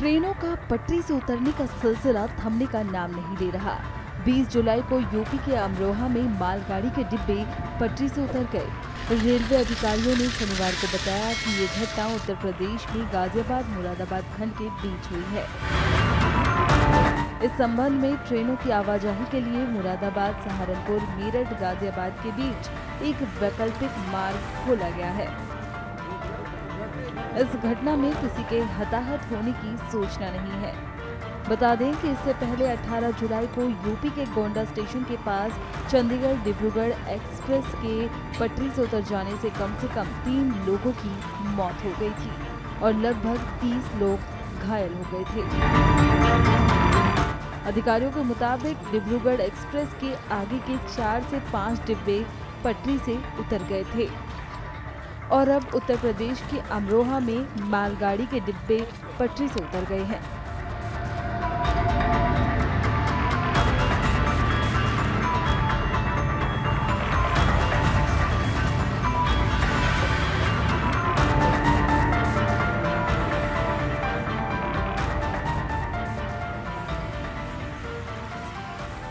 पटरी से उतरने का सिलसिला थमने का नाम नहीं ले रहा। 20 जुलाई को यूपी के अमरोहा में मालगाड़ी के डिब्बे पटरी से उतर गए। रेलवे अधिकारियों ने शनिवार को बताया कि ये घटना उत्तर प्रदेश में गाजियाबाद, मुरादाबाद खंड के बीच हुई है। इस संबंध में ट्रेनों की आवाजाही के लिए मुरादाबाद, सहारनपुर, मेरठ, गाजियाबाद के बीच एक वैकल्पिक मार्ग खोला गया है। इस घटना में किसी के हताहत होने की सूचना नहीं है। बता दें कि इससे पहले 18 जुलाई को यूपी के गोंडा स्टेशन के पास चंडीगढ़ डिब्रूगढ़ एक्सप्रेस के पटरी से उतर जाने से कम से कम तीन लोगों की मौत हो गई थी और लगभग 30 लोग घायल हो गए थे। अधिकारियों के मुताबिक डिब्रूगढ़ एक्सप्रेस के आगे के चार से पाँच डिब्बे पटरी से उतर गए थे। और अब उत्तर प्रदेश के अमरोहा में मालगाड़ी के डिब्बे पटरी से उतर गए हैं।